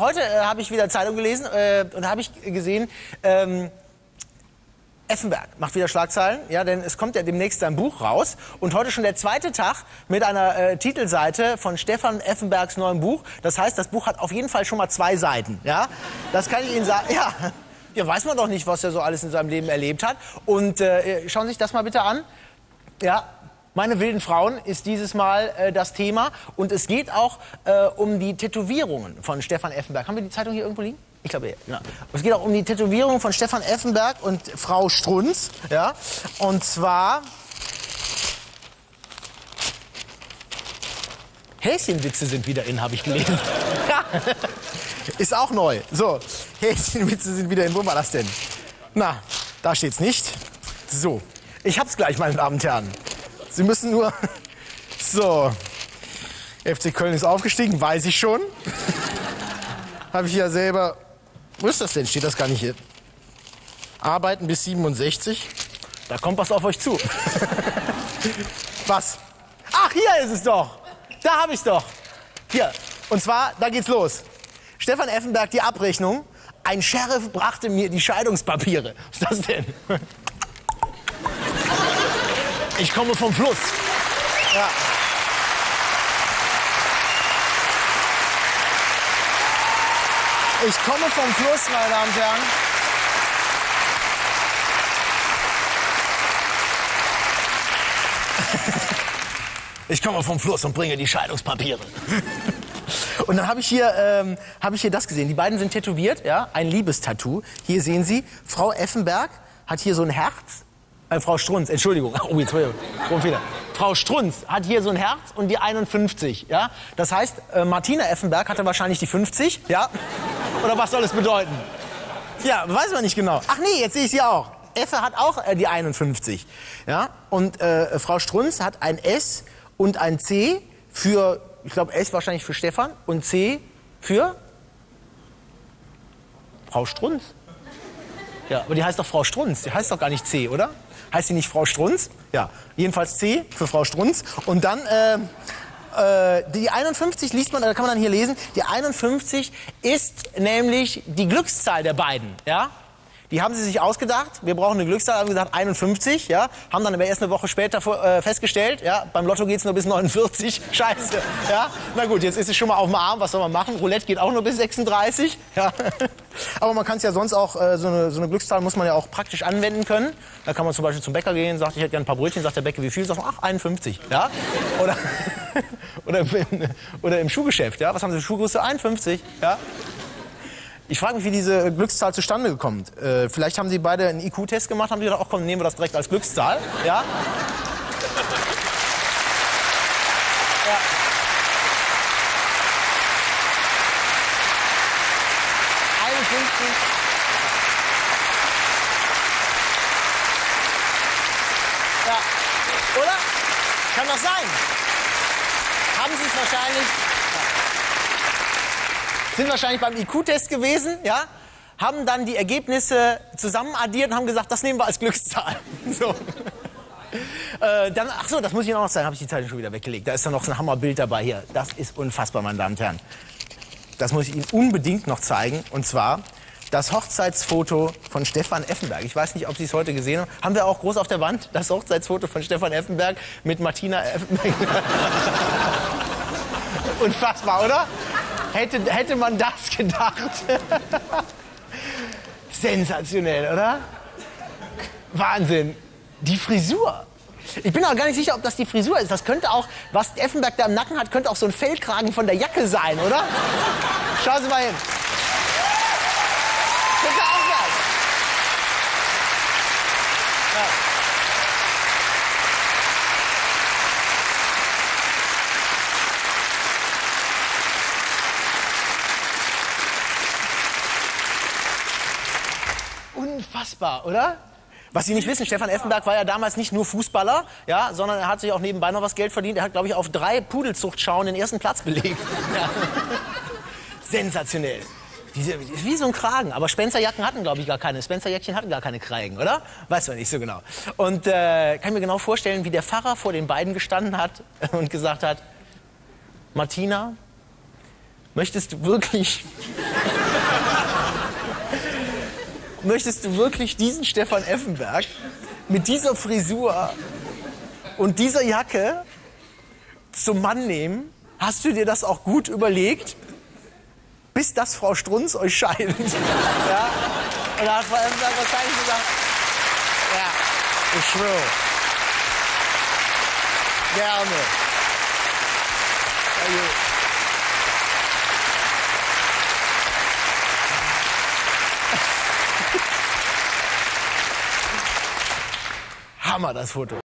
Heute äh, habe ich wieder Zeitung gelesen äh, und habe ich gesehen, ähm, Effenberg macht wieder Schlagzeilen, ja, denn es kommt ja demnächst sein Buch raus und heute schon der zweite Tag mit einer äh, Titelseite von Stefan Effenbergs neuem Buch. Das heißt, das Buch hat auf jeden Fall schon mal zwei Seiten, ja. Das kann ich Ihnen sagen, ja. Ja, weiß man doch nicht, was er so alles in seinem Leben erlebt hat. Und äh, schauen Sie sich das mal bitte an. Ja, meine wilden Frauen ist dieses Mal äh, das Thema. Und es geht auch äh, um die Tätowierungen von Stefan Effenberg. Haben wir die Zeitung hier irgendwo liegen? Ich glaube, ja. Genau. Es geht auch um die Tätowierungen von Stefan Effenberg und Frau Strunz. Ja? Und zwar... Häschenwitze sind wieder in, habe ich gelesen. Ist auch neu. So, Häschenwitze sind wieder in. Wo war das denn? Na, da steht's nicht. So, ich hab's gleich, meine Damen und Herren. Sie müssen nur. So. FC Köln ist aufgestiegen, weiß ich schon. Habe ich ja selber. Wo ist das denn? Steht das gar nicht hier? Arbeiten bis 67. Da kommt was auf euch zu. was? Ach, hier ist es doch. Da habe ich es doch. Hier. Und zwar, da geht's los. Stefan Effenberg, die Abrechnung. Ein Sheriff brachte mir die Scheidungspapiere. Was ist das denn? Ich komme vom Fluss. Ja. Ich komme vom Fluss, meine Damen und Herren. Ich komme vom Fluss und bringe die Scheidungspapiere. Und dann habe ich, hier, ähm, hab ich hier das gesehen. Die beiden sind tätowiert, ja, ein Liebestattoo. Hier sehen Sie, Frau Effenberg hat hier so ein Herz äh, Frau Strunz, Entschuldigung. Oh, jetzt Fehler. Frau Strunz hat hier so ein Herz und die 51. Ja? Das heißt, äh, Martina Effenberg hatte wahrscheinlich die 50. Ja? Oder was soll es bedeuten? Ja, weiß man nicht genau. Ach nee, jetzt sehe ich sie auch. Effe hat auch äh, die 51. Ja? Und äh, Frau Strunz hat ein S und ein C für, ich glaube S wahrscheinlich für Stefan und C für Frau Strunz. Ja, aber die heißt doch Frau Strunz. Die heißt doch gar nicht C, oder? Heißt sie nicht Frau Strunz? Ja, jedenfalls C für Frau Strunz. Und dann äh, äh, die 51 liest man, da kann man dann hier lesen. Die 51 ist nämlich die Glückszahl der beiden. Ja? Die haben sie sich ausgedacht. Wir brauchen eine Glückszahl, haben gesagt 51, ja. Haben dann aber erst eine Woche später äh, festgestellt, ja, beim Lotto geht es nur bis 49. Scheiße, ja. Na gut, jetzt ist es schon mal auf dem Arm, was soll man machen? Roulette geht auch nur bis 36, ja. Aber man kann es ja sonst auch, äh, so, eine, so eine Glückszahl muss man ja auch praktisch anwenden können. Da kann man zum Beispiel zum Bäcker gehen, sagt, ich hätte gerne ein paar Brötchen, sagt der Bäcker, wie viel? Sagt man, ach, 51, ja. Oder, oder, im, oder im Schuhgeschäft, ja. Was haben Sie für Schuhgröße? 51, ja. Ich frage mich, wie diese Glückszahl zustande gekommen ist. Äh, vielleicht haben Sie beide einen IQ-Test gemacht, haben Sie gedacht, ach komm, nehmen wir das direkt als Glückszahl. Ja? ja. Ja. Oder? Kann das sein? Haben Sie es wahrscheinlich sind wahrscheinlich beim IQ-Test gewesen, ja, haben dann die Ergebnisse zusammen addiert und haben gesagt, das nehmen wir als Glückszahl. So. Äh, dann, ach so, das muss ich noch sagen, habe ich die Zeitung schon wieder weggelegt. Da ist dann noch ein Hammerbild dabei hier. Das ist unfassbar, meine Damen und Herren. Das muss ich Ihnen unbedingt noch zeigen. Und zwar das Hochzeitsfoto von Stefan Effenberg. Ich weiß nicht, ob Sie es heute gesehen haben. Haben wir auch groß auf der Wand das Hochzeitsfoto von Stefan Effenberg mit Martina Effenberg. Unfassbar, oder? Hätte, hätte man das gedacht? Sensationell, oder? Wahnsinn. Die Frisur. Ich bin auch gar nicht sicher, ob das die Frisur ist. Das könnte auch, was Effenberg da im Nacken hat, könnte auch so ein Fellkragen von der Jacke sein, oder? Schauen Sie mal hin. Könnte auch sein. Ja. Unfassbar, oder? Was Sie nicht wissen, Stefan Effenberg war ja damals nicht nur Fußballer, ja, sondern er hat sich auch nebenbei noch was Geld verdient. Er hat, glaube ich, auf drei Pudelzuchtschauen den ersten Platz belegt. Ja. Sensationell. Diese, wie so ein Kragen. Aber Spencerjacken hatten, glaube ich, gar keine. Spencerjäckchen hatten gar keine Kragen, oder? Weiß man nicht so genau. Und äh, kann mir genau vorstellen, wie der Pfarrer vor den beiden gestanden hat und gesagt hat, Martina, Möchtest du wirklich. Möchtest du wirklich diesen Stefan Effenberg mit dieser Frisur und dieser Jacke zum Mann nehmen? Hast du dir das auch gut überlegt? Bis dass Frau Strunz euch scheidet. ja? Und da hat Frau Effenberg wahrscheinlich gesagt, ja, ich schwöre. Gerne. Ja, Hammer, das Foto.